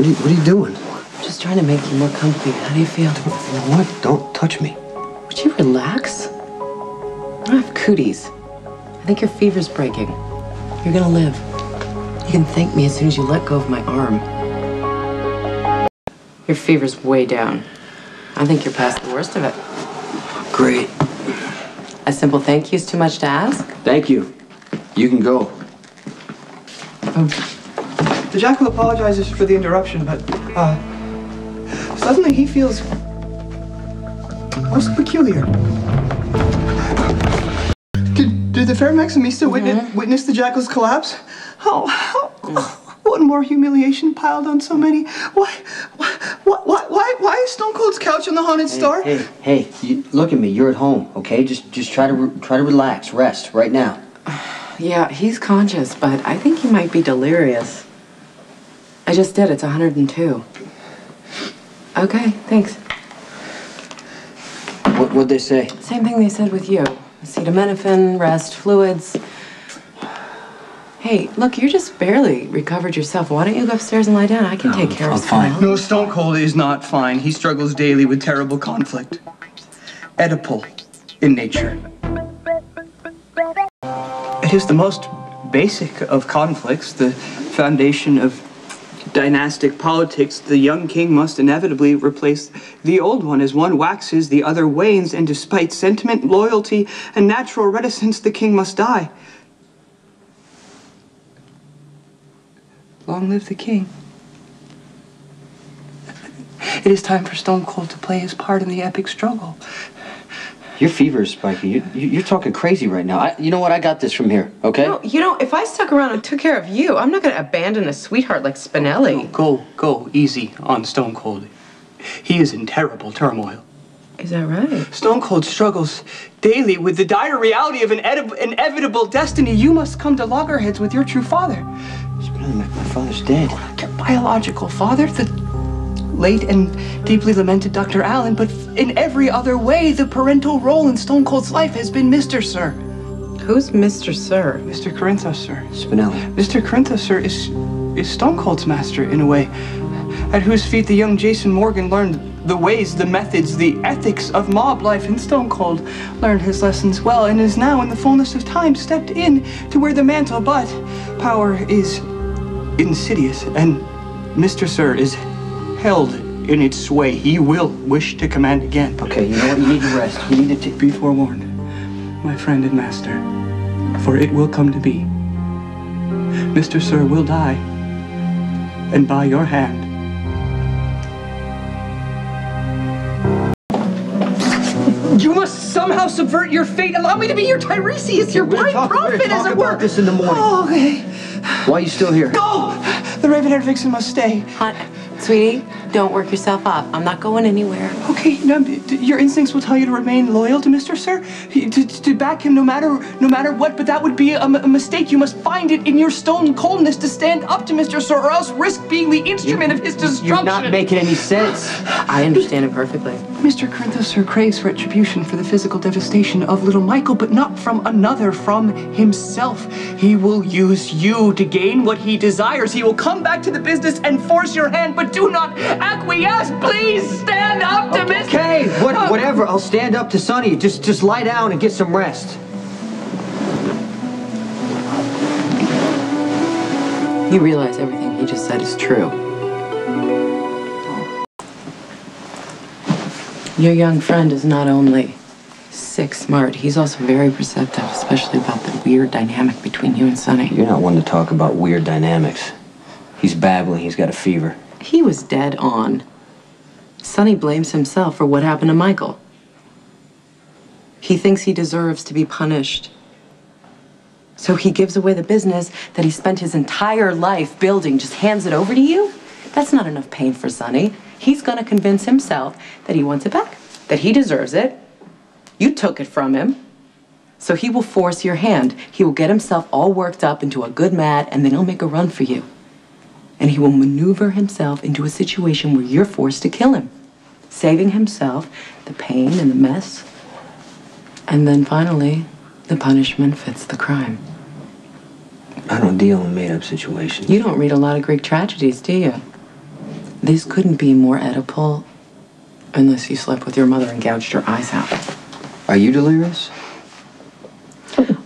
What are you, what are you doing? I'm just trying to make you more comfy. How do you feel? You know what? Don't touch me. Would you relax? I don't have cooties. I think your fever's breaking. You're gonna live. You can thank me as soon as you let go of my arm. Your fever's way down. I think you're past the worst of it. Great. A simple thank you is too much to ask? Thank you. You can go. Oh. The jackal apologizes for the interruption, but uh, suddenly he feels most peculiar. Did, did the fair Maximista witness, witness the jackal's collapse? Oh, oh, what more humiliation piled on so many? Why, why, why, why, why is Stone Cold's couch on the haunted star? Hey, hey, you, look at me. You're at home, okay? Just, just try to, re- try to relax, rest right now. Yeah, he's conscious, but I think he might be delirious. I just did. It's 102. Okay, thanks. What, what'd they say? Same thing they said with you. Acetaminophen, rest, fluids. Hey, look, you're just barely recovered yourself. Why don't you go upstairs and lie down? I can take care I'm of fine. Sal. No, Stone Cold is not fine. He struggles daily with terrible conflict. Oedipal in nature. It is the most basic of conflicts, the foundation of dynastic politics. The young king must inevitably replace the old one. As one waxes, the other wanes, and despite sentiment, loyalty, and natural reticence, the king must die. Long live the king. It is time for Stone Cold to play his part in the epic struggle. Your fever's spiky. You, you, you're talking crazy right now. I, you know what? I got this from here, okay? No, you know, if I stuck around and took care of you, I'm not going to abandon a sweetheart like Spinelli. Go, go easy on Stone Cold. He is in terrible turmoil. Is that right? Stone Cold struggles daily with the dire reality of an edi- inevitable destiny. You must come to loggerheads with your true father. Spinelli, my, my father's dead. Your biological father, the late and deeply lamented Dr. Alan, but in every other way, the parental role in Stone Cold's life has been Mr. Sir. Who's Mr. Sir? Mr. Corinthos, sir. Spinelli. Mr. Corinthos, sir, is, is Stone Cold's master, in a way, at whose feet the young Jason Morgan learned the ways, the methods, the ethics of mob life, and Stone Cold learned his lessons well, and is now, in the fullness of time, stepped in to wear the mantle, but power is insidious, and Mr. Sir is held in its sway. He will wish to command again. Okay, you know what? You need to rest. You need to. T- Be forewarned, my friend and master, for it will come to be. Mr. Sir will die, and by your hand. You must somehow subvert your fate. Allow me to be your Tiresias, your We're blind talk- we're prophet, as it were. about this in the morning. Oh, okay. Why are you still here? Go! The Raven-haired vixen must stay. Hon- Sweetie, don't work yourself up. I'm not going anywhere. Okay, now, d- d- your instincts will tell you to remain loyal to Mr. Sir, to, to back him no matter no matter what. But that would be a mistake. You must find it in your stone coldness to stand up to Mr. Sir, or else risk being the instrument of his destruction. You're not making any sense. I understand it perfectly. Mr. Corinthos Sir craves retribution for the physical devastation of little Michael, but not from another, from himself. He will use you to gain what he desires. He will come back to the business and force your hand, but do not acquiesce. Please stand up to Mr. Okay, what, oh. whatever. I'll stand up to Sonny. Just, just lie down and get some rest. You realize everything he just said is true. Your young friend is not only sick smart, he's also very perceptive, especially about the weird dynamic between you and Sonny. You're not one to talk about weird dynamics. He's babbling. He's got a fever. He was dead on. Sonny blames himself for what happened to Michael. He thinks he deserves to be punished. So he gives away the business that he spent his entire life building, just hands it over to you? That's not enough pain for Sonny. He's gonna convince himself that he wants it back, that he deserves it. You took it from him. So he will force your hand. He will get himself all worked up into a good mad, and then he'll make a run for you and he will maneuver himself into a situation where you're forced to kill him, saving himself the pain and the mess. And then finally, the punishment fits the crime. I don't deal in made up situations. You don't read a lot of Greek tragedies, do you? This couldn't be more Oedipal unless you slept with your mother and gouged your eyes out. Are you delirious?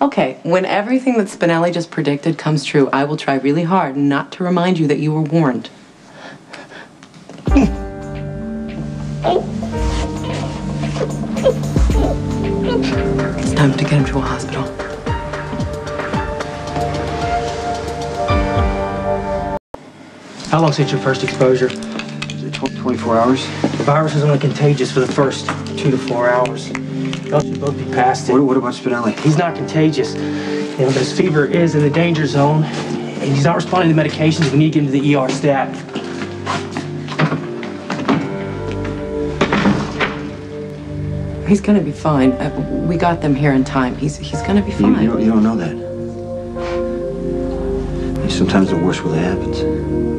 Okay, when everything that Spinelli just predicted comes true, I will try really hard not to remind you that you were warned. It's time to get him to a hospital. How long since your first exposure? Is it 24 hours? The virus is only contagious for the first two to four hours. Y'all should both be past it. What, what about Spinelli? He's not contagious. You know, but his fever is in the danger zone, and he's not responding to the medications. We need to get him to the ER stat. He's gonna be fine. Uh, we got them here in time. He's he's gonna be You, fine. you, don't, you don't know that. Sometimes the worst really happens.